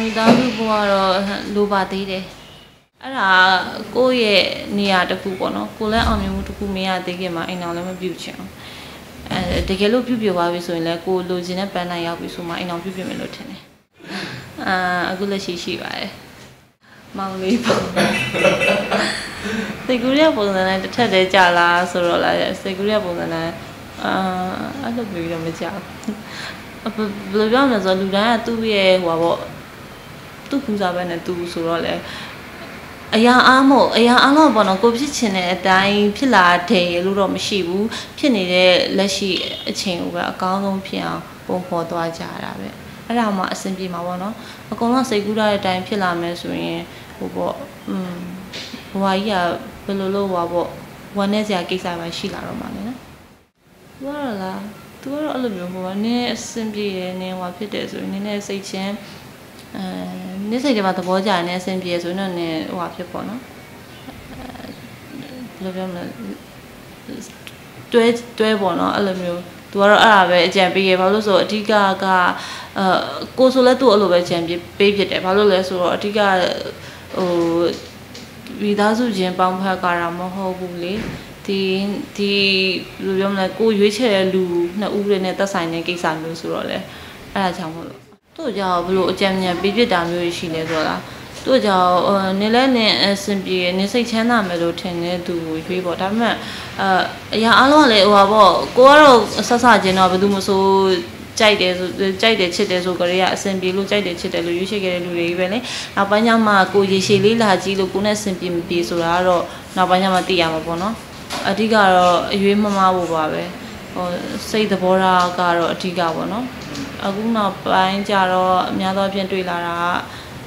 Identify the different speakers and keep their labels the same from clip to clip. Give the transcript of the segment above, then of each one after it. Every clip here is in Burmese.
Speaker 1: မိသားစုဘဝကတော့လိုပါသေးတယ်အဲ့ဒါကိုယ့်ရဲ့နေရာတစ်ခုပေါ့နော်ကိုယ်လည်းအောင်မြင်မှုတစ်ခုမရသေးခင်မှာအိမ်အောင်လည်းမပြုတ်ချင်အောင်အဲတကယ်လို့ပြုတ်ပြသွားပြီဆိုရင်လည်းကိုယ်လိုချင်တဲ့ပန်းနိုင်ရောက်ပြီဆိုမှအိမ်အောင်ပြုတ်ပြမယ်လို့ထင်တယ်အာအခုလက်ရှိရှိပါတယ်မောင်လေးပေါ့စေကူရီးပုံစံနဲ့တစ်ထက်တည်းကြာလားဆိုတော့လားစေကူရီးပုံစံနဲ့အာအဲ့လိုမျိုးတော့မကြောက်ဘယ်လိုပြောမလဲဆိုတော့လူတိုင်းကသူ့ရဲ့ဟိုပါပေါ့ သူ့ကူစားပဲနဲ့သူဆိုတော့လေအရာအားမို့အရာအားလုံးပေါ့နော်ကိုဖြစ်ချင်တဲ့အတိုင်းဖြစ်လာတယ်လို့တော့မရှိဘူးဖြစ်နေတဲ့လက်ရှိအချိန်ကိုပဲအကောင်းဆုံးဖြစ်အောင်ပုံဖော်သွားကြတာပဲအဲ့ဒါမှအဆင်ပြေမှာပေါ့နော်အကုန်လုံးစိတ်ကူးရတဲ့အတိုင်းဖြစ်လာမယ်ဆိုရင်ဟိုပေါ့อืมဘဝကြီးကဘယ်လိုလုပ်ဟောပေါ့ဝမ်းနေစရာကိစ္စပဲရှိလာတော့မှာလေနော်ဘာလားသူကတော့အဲ့လိုမျိုးဟိုကနင်းအဆင်ပြေတယ်နင်းဟိုဖြစ်တယ်ဆိုရင်နင်းနဲ့စိတ်ချင်း အဲနင်းစိတ်တွေမှာသဘောကျတယ်နင်းအဆင်ပြေဆိုရင်တော့နင်းဟိုဖြစ်ပေါ့နော်ဘယ်လိုပြောမလဲတွဲတွဲပေါ့နော်အဲ့လိုမျိုးသူကတော့အဲ့ဒါပဲအကြံပေးရဘာလို့ဆိုအဓိကကအဲကိုဆိုလဲသူ့အဲ့လိုပဲအကြံပေးပေးဖြစ်တယ်ဘာလို့လဲဆိုတော့အဓိကဟိုမိသားစုချင်းပေါင်းဖက်ကြတာမဟုတ်ဘူးလေဒီဒီဘယ်လိုပြောမလဲကိုရွေးချယ်တဲ့လူနှစ်ဦးတွေနဲ့သက်ဆိုင်တဲ့ကိစ္စမျိုးဆိုတော့လေအဲ့ဒါကြောင့်မလို့ သူ့ကြောင့်ဘယ်လိုအကြံဉာဏ်ပေးဖြစ်တာမျိုးရှိလဲဆိုတော့သူ့ကြောင့်နေလဲနေအဆင်ပြေနေစိတ်ချမ်းသာမယ်လို့ထင်တဲ့သူကိုရွေးပေါ့ဒါပေမဲ့အအရာအလုံးကလည်းဟိုပါပေါ့ကိုကတော့ဆက်ဆချင်းတော့ဘယ်သူမှဆိုကြိုက်တယ်ဆိုကြိုက်တယ်ချစ်တယ်ဆိုကြရအဆင်ပြေလို့ကြိုက်တယ်ချစ်တယ်လို့ရွေးချယ်ခဲ့တဲ့လူတွေပဲလေနောက်ပိုင်းကျမှကိုရေရှည်လေးလာကြည့်လို့ကိုနဲ့အဆင်ပြေမပြေဆိုတာကတော့နောက်ပိုင်းကျမှသိရမှာပေါ့နော်အဓိကတော့အရွေးမမဖို့ပါပဲဟိုစိတ်သဘောထားကတော့အဓိကပေါ့နော် အခုနောက်ပိုင်းကျတော့အများသောအားဖြင့်တွေ့လာတာက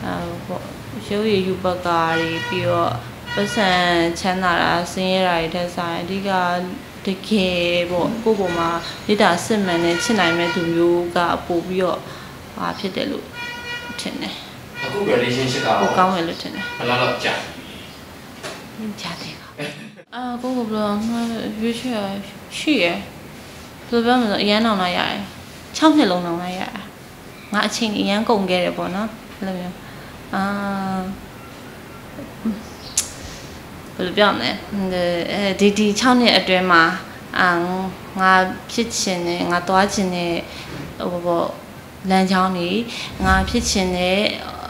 Speaker 1: အဲပေါ့ရုပ်ရည်ယူပကာတွေပြီးတော့ပတ်စံချမ်းသာတာဆင်းရဲတာတွေထက်ဆိုင်အဓိကတကယ်ပေါ့ကိုယ့်ပေါ်မှာမေတ္တာစစ်မှန်နဲ့ချစ်နိုင်မဲ့သူမျိုးကပို့ပြီးတော့ဟာဖြစ်တယ်လို့ထင်တယ်
Speaker 2: အခု relationship က
Speaker 1: ပိုကောင်းတယ်လို့ထင်တယ်
Speaker 2: ဘယ်လောက်လောက်ကြာ
Speaker 1: ကြားတယ်ကအာကိုကိုဘလောရွေးချယ်ရှိရယ်ဘယ်လိုပြောမလဲအရန်အောင်လာရတယ် 6နှစ်လုံးအောင်လာရတာငါအချိန်အရန်ကုန်ခဲ့တယ်ပေါ့နော်အဲ့လိုမျိုးအာဘယ်လိုပြောမလဲအဲဒီဒီ6နှစ်အတွင်းမှာအာငါဖြစ်ချင်တယ်ငါသွားချင်တယ်ဟိုပေါ့လမ်းကြောင်းနေငါဖြစ်ချင်တဲ့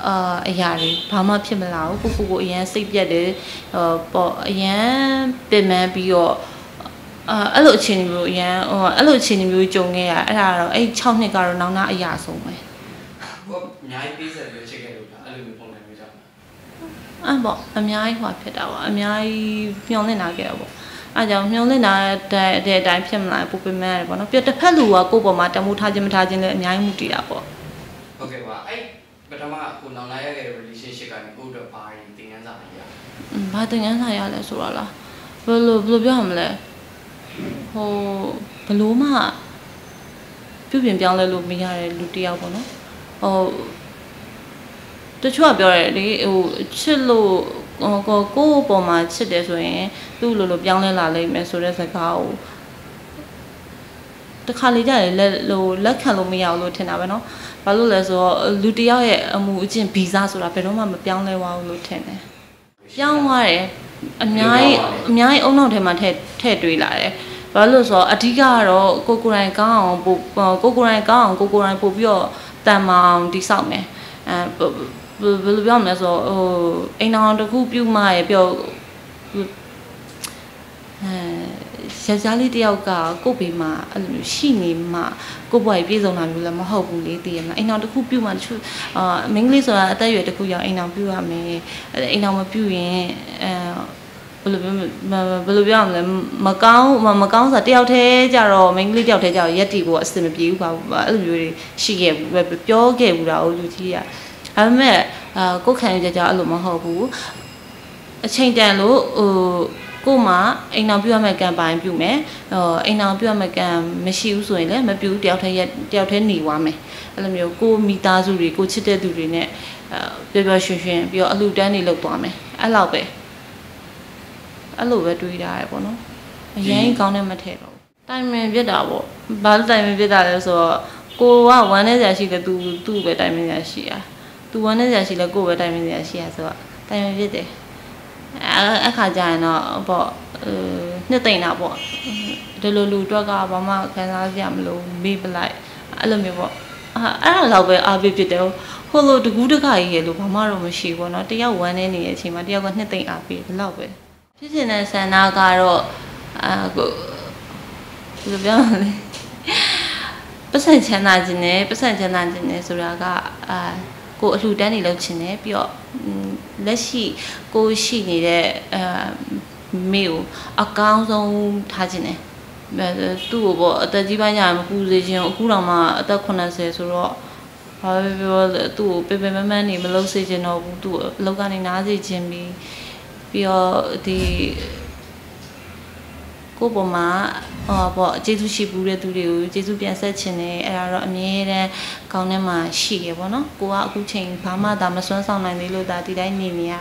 Speaker 1: အာအရာတွေဘာမှဖြစ်မလာဘူးကိုကိုကိုအရန်စိတ်ပြက်တယ်ဟိုပေါ့အရန်ပင်ပန်းပြီးတော့ အာအဲ့လိုအခြေအနေမျိုးအရန်ဟိုအဲ့လိုအခြေအနေမျိုးကြုံခဲ့ရအဲ့ဒါတော့အဲ့6နှစ်ကတော့နောက်နောက်အရာဆုံးပဲ
Speaker 2: ကိုအများကြီးပေးဆက်ပြီးချစ်ခဲ့လို့လားအဲ့လိုမျိုးပုံစံမျိုးကြောင့်
Speaker 1: အဲ့ပေါ့အများကြီးဟွာဖြစ်တာပေါ့အများကြီးမျောလင့်လာခဲ့တာပေါ့အဲကြောင့်မျောလင့်လာတဲ့အတိုင်းဖြစ်မလာပူပင်မဲ့ရတယ်ပေါ့နော်ပြတစ်ဖက်လူကကိုယ့်ပေါ်မှာတမိုးထားခြင်းမထားခြင်းလည်းအများကြီးမှုတည်တာပေါ့
Speaker 2: ဟုတ်ကဲ့ပါအဲ့ပထမကိုနောင်လာရခဲ့တဲ့ relationship ကနေကိုယ့်အတွက်ဘာတွေသင်ခန်းစာတွေရ
Speaker 1: อืมဘာတင်ငန်းစာရလဲဆိုတော့လားဘယ်လိုဘယ်လိုပြောရမလဲ ဟိုဘလို့မှပြုပြင်ပြောင်းလဲလို့မရတဲ့လူတစ်ယောက်ပေါ့နော်ဟိုတချို့ကပြောတယ်လေဟိုချစ်လို့ဟိုကိုကိုယ့်အပေါ်မှာချစ်တယ်ဆိုရင်သူ့လိုလိုပြောင်းလဲလာလိမ့်မယ်ဆိုတဲ့စကားကိုတခါလေကြာလေလက်ဟိုလက်ခံလို့မရဘူးလို့ထင်တာပဲเนาะဘာလို့လဲဆိုတော့လူတစ်ယောက်ရဲ့အမှုအကျင့်ဗီဇဆိုတာဘယ်တော့မှမပြောင်းလဲသွားဘူးလို့ထင်တယ်ပြောင်းသွားတယ်အများကြီးအများကြီးအုံနောက်ထဲမှာထည့်ထည့်တွေးလာတယ် ဘာလို့လဲဆိုတော့အဓိကကတော့ကိုကိုယ်တိုင်ကောင်းအောင်ပို့ကိုကိုယ်တိုင်ကောင်းအောင်ကိုကိုယ်တိုင်ပို့ပြီးတော့တန်မာအောင်တိဆောက်မယ်အဲဘယ်လိုပြောမလဲဆိုတော့ဟိုအိမ်တော်တစ်ခုပြုတ်မှရပြောအဲယောက်ျားလေးတယောက်ကကိုယ့်ဘေးမှာအဲ့လိုမျိုးရှိနေမှကိုယ့်ဘဝကြီးပြည့်စုံတာမျိုးလည်းမဟုတ်ဘူးလေသိရမလားအိမ်တော်တစ်ခုပြုတ်မှတချို့အာမိန်းကလေးဆိုတာအသက်အရွယ်တစ်ခုရောက်အိမ်တော်ပြုတ်ရမယ်အိမ်တော်မပြုတ်ရင်အဲ ဘယ်လိုပြောဘယ်လိုပြောရမလဲမကောင်းမကောင်းဆိုတာတယောက်တည်းကြတော့မိန်းကလေးတယောက်တည်းကြတော့ရက်တီကိုအဆင်မပြေဘူးပါအဲ့လိုမျိုးတွေရှိခဲ့ဘူးပြောခဲ့ဘူးတာအိုလူကြီးကဒါပေမဲ့အာကိုယ်ခံရကြကြအဲ့လိုမဟုတ်ဘူးအချိန်တန်လို့ဟိုကိုမှအိမ်အောင်ပြုရမယ့်ကံပိုင်းပြုမယ်ဟိုအိမ်အောင်ပြုရမယ့်ကံမရှိဘူးဆိုရင်လည်းမပြုတယောက်တည်းတယောက်တည်းหนีသွားမယ်အဲ့လိုမျိုးကိုမိသားစုတွေကိုချစ်တဲ့သူတွေနဲ့အဲပျော်ပျော်ရွှင်ရွှင်ပြီးတော့အလှူဒန်းတွေလုပ်သွားမယ်အဲ့လောက်ပဲ အဲ့လိုပဲတွေးထားရပေါ့နော်အရင်ကောင်းတဲ့မထဲတော့တိုင်မင်ပြစ်တာပေါ့ဘာလို့တိုင်မင်ပြစ်တာလဲဆိုတော့ကိုကဝမ်းနေစရာရှိတယ်သူသူ့ပဲတိုင်မင်စရာရှိတာဟသူဝမ်းနေကြရှိလဲကိုယ်ပဲတိုင်ပင်စရာရှိရဆိုတော့တိုင်ပင်ဖြစ်တယ်အဲအခါကျရင်တော့ပေါ့အဲနှစ်သိမ့်တာပေါ့ဒီလိုလူအတွက်ကဘာမှခံစားစရာမလိုမေးပလိုက်အဲ့လိုမျိုးပေါ့အဲ့အဲ့တော့ပဲအားပေးဖြစ်တယ်ဟိုလိုတကူးတခါကြီးရဲ့လို့ဘာမှတော့မရှိဘူးပေါ့နော်တယောက်ဝမ်းနေနေတဲ့အချိန်မှာတယောက်ကနှစ်သိမ့်အားပေးဒီလောက်ပဲ ဖြစ်ရှင်တဲ့ဆန္ဒကတော့အာကိုဘယ်လိုပြောမလဲပတ်စံချမ်းသာခြင်းနဲ့ပတ်စံချမ်းသာခြင်းနဲ့ဆိုတာကအာကိုအလှူဒန်းနေလို့ခြင်းနဲ့ပြီးတော့လက်ရှိကိုရှိနေတဲ့အာမိကိုအကောင်းဆုံးထားခြင်းနဲ့သူ့ကိုပေါ့အသက်ကြီးပိုင်းညာမပူစေခြင်းအခုတော့မှအသက်80ဆိုတော့ဘာပဲပြောသူ့ကိုပေပေမမန်းနေမလုပ်စေခြင်းတော့ဘူးသူ့အလောက်ကနေနားစေခြင်းပြီး ပြီးတော့ဒီကိုပေါ်မှာဟောပေါ့ကျေးဇူးရှိဘူးတဲ့သူတွေကိုကျေးဇူးပြန်ဆက်ခြင်းနဲ့အဲ့ဒါတော့အမြဲတမ်းကောင်းထဲမှာရှိရပေါ့နော်ကိုကအခုချိန်ဘာမှဒါမစွမ်းဆောင်နိုင်သေးလို့ဒါဒီတိုင်းနေနေရ